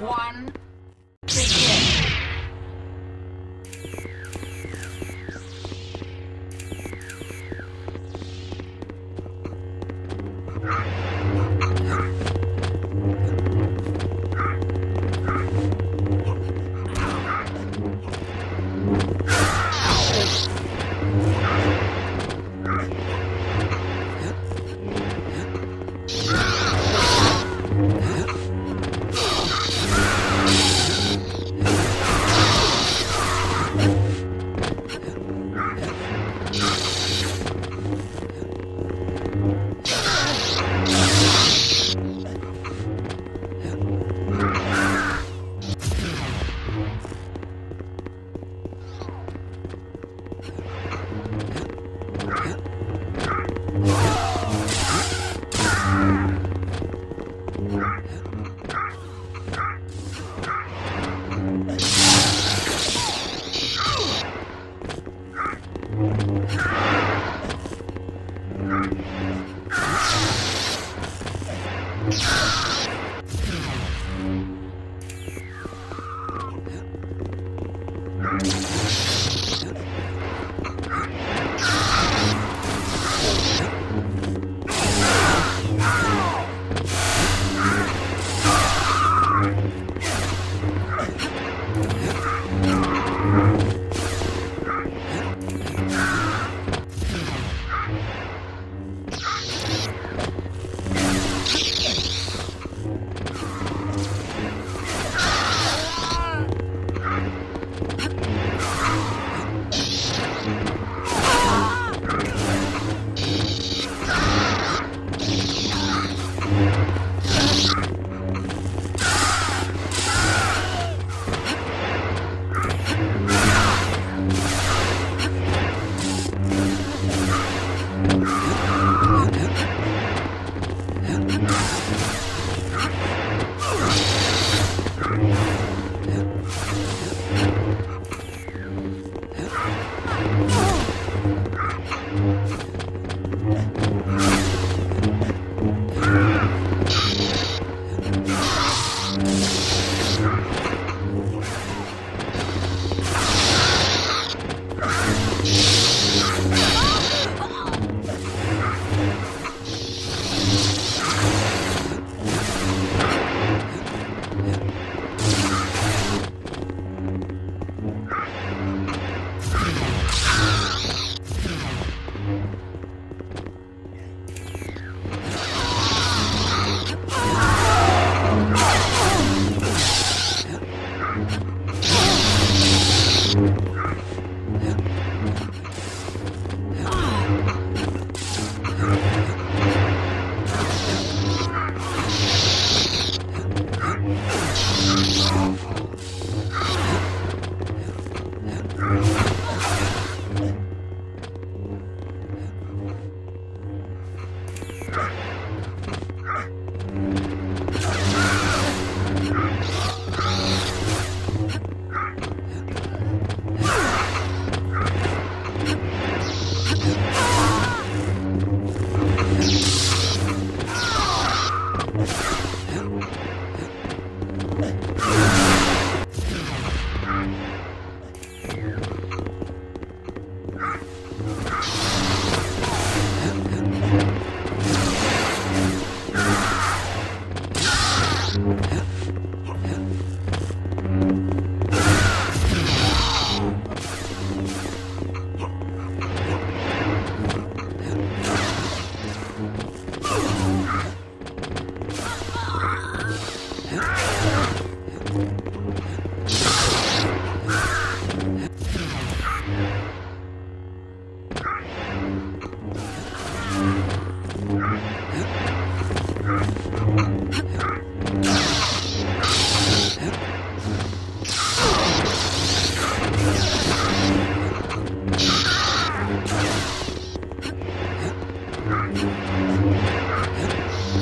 one, Oh!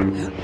you